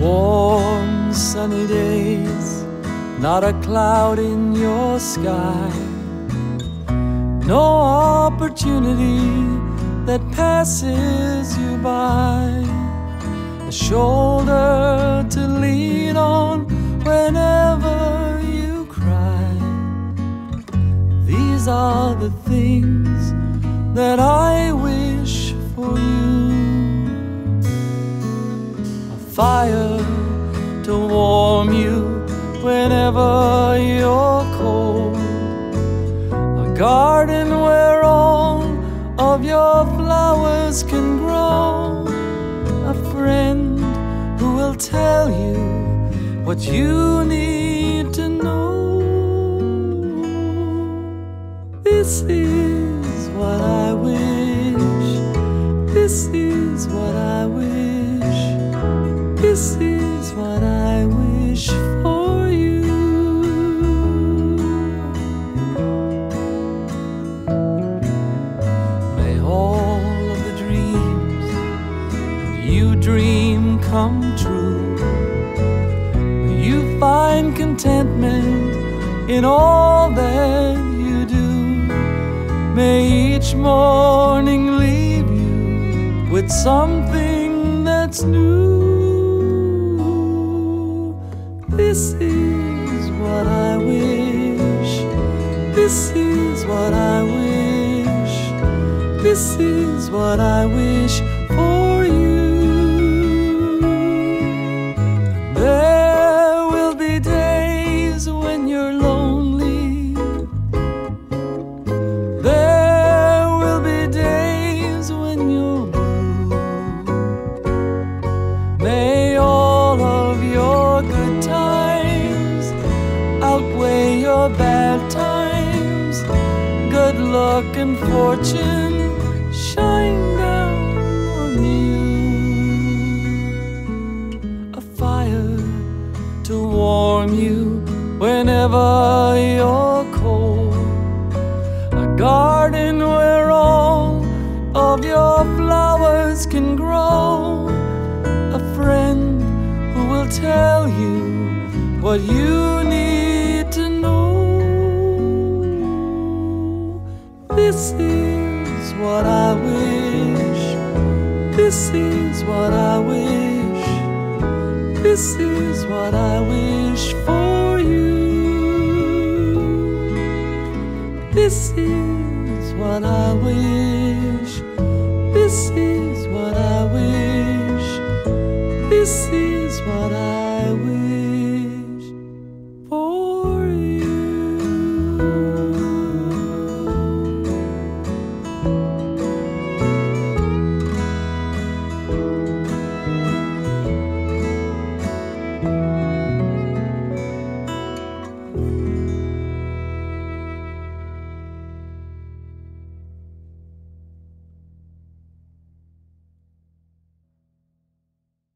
Warm sunny days, not a cloud in your sky. No opportunity that passes you by. A shoulder to lean on whenever These are the things that I wish for you A fire to warm you whenever you're cold. A garden where all of your flowers can grow. A friend who will tell you what you need This is what I wish. This is what I wish. This is what I wish for you. May all of the dreams you dream come true. May you find contentment in all that. May each morning leave you with something that's new. This is what I wish. This is what I wish. This is what I wish times. Good luck and fortune shine down on you. A fire to warm you whenever you're cold. A garden where all of your flowers can grow. A friend who will tell you what you This is what I wish. This is what I wish. This is what I wish